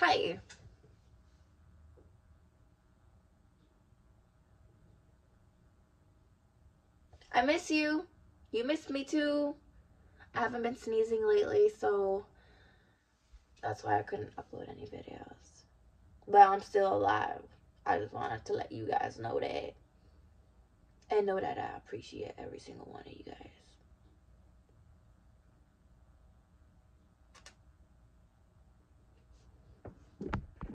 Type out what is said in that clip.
Hi. I miss you. You miss me too. I haven't been sneezing lately, so that's why I couldn't upload any videos. But I'm still alive. I just wanted to let you guys know that. And know that I appreciate every single one of you guys.